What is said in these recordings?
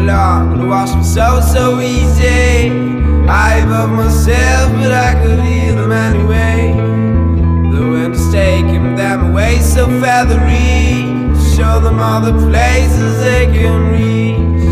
came along and washed me so, easy. I love myself, but I could hear them anyway. The wind is taking them away so feathery. Show them all the places they can reach.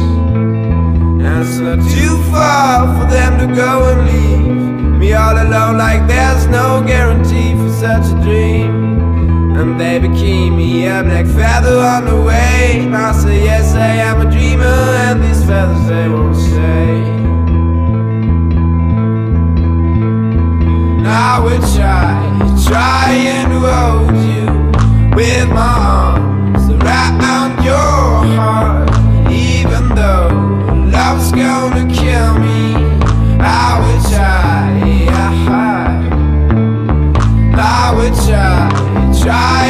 And it's not too far for them to go and leave me all alone, like there's no guarantee for such a dream. And they became yeah, black feather on the way. I say yes, I am a dreamer And these feathers, they won't stay. I would try, try and hold you With my arms around your heart. Even though love's gonna kill me I would try, I would try, try